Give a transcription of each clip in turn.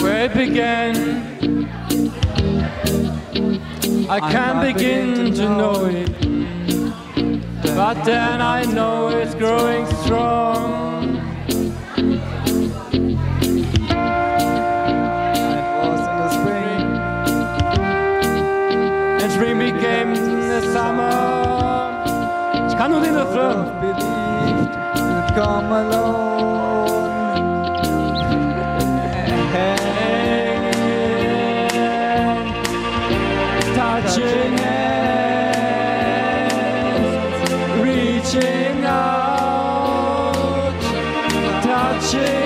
Where it began, I can't begin to know it. But then I know it's growing strong. Spring became the summer. Ich kann nur den Refrain. Believed you'd come along. Touching hands, reaching out, touching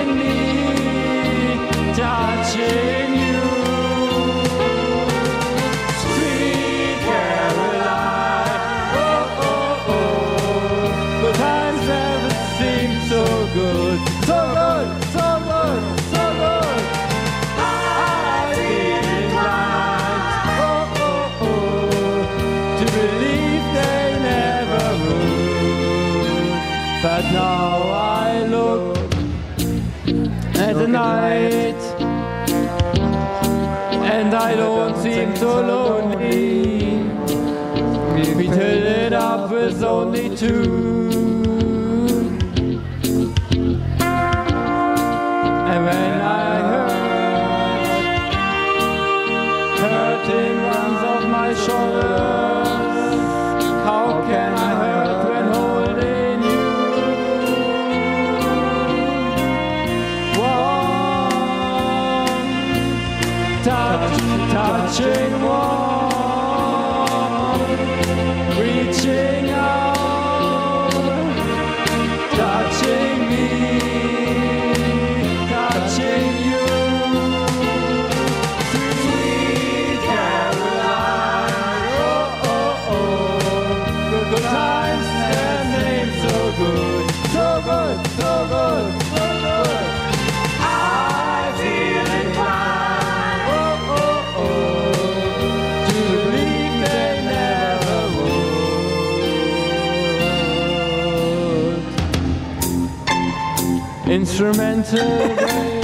But now I look at the night, and I don't seem so lonely. We fill it up with only two. Touching one, Instrumental.